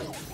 executed.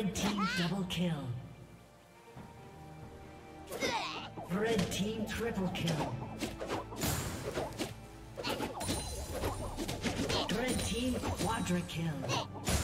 Red Team double kill. Red Team triple kill. Red Team quadra kill.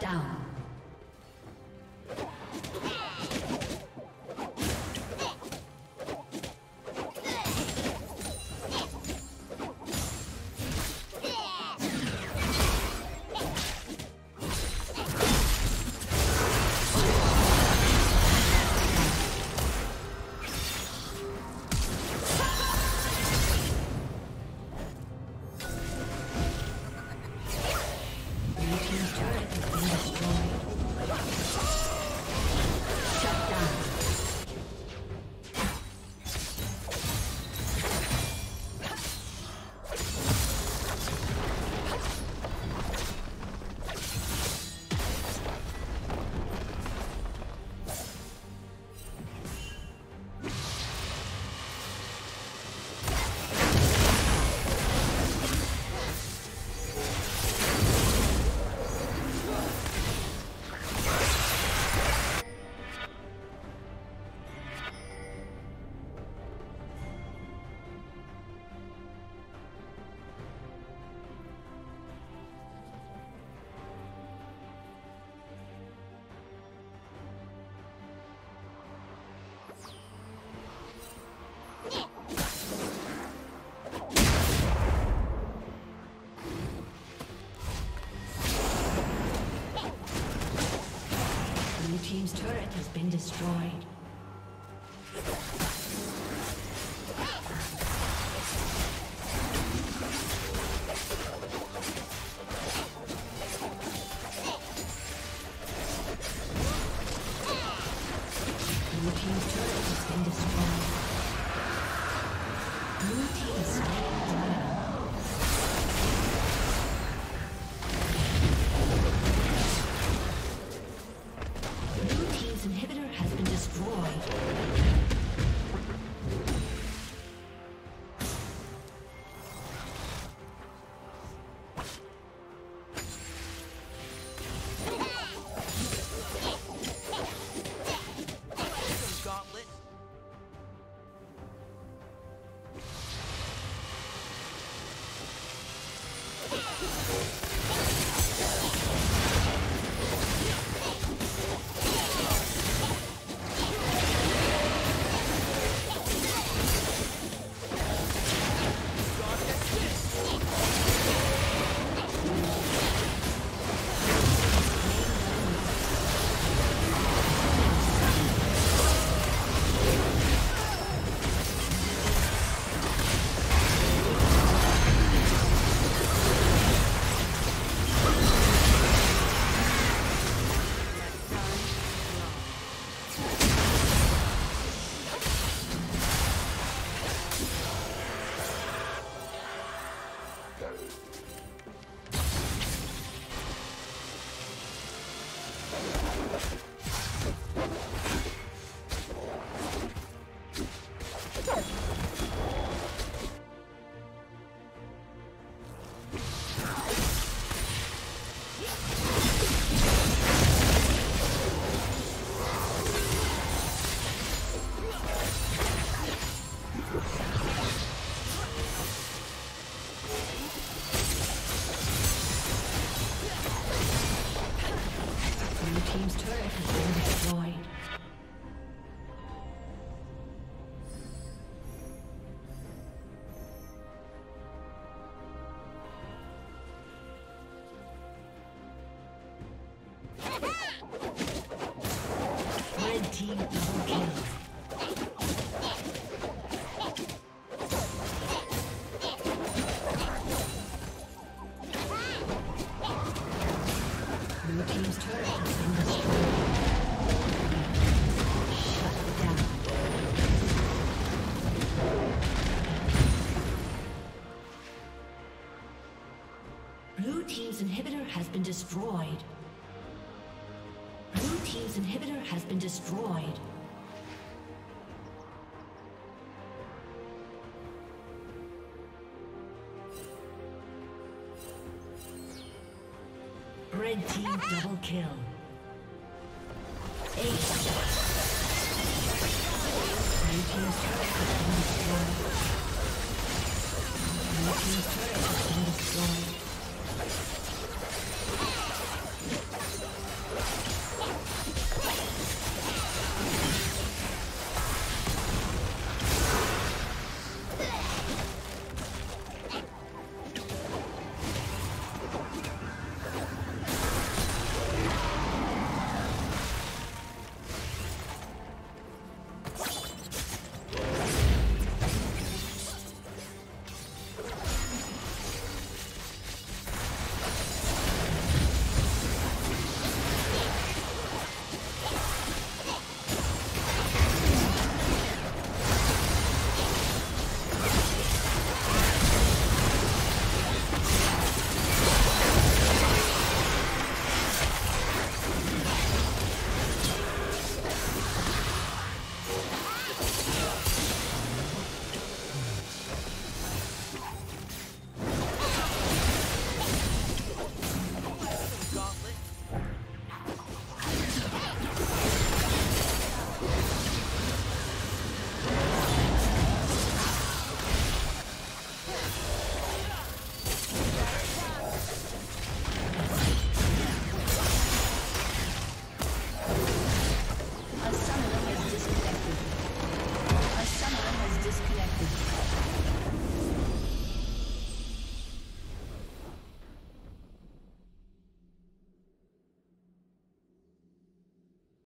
Down. been destroyed. has been destroyed. Red team double kill. Eight. Team's turret has been destroyed. Team's turret has been destroyed.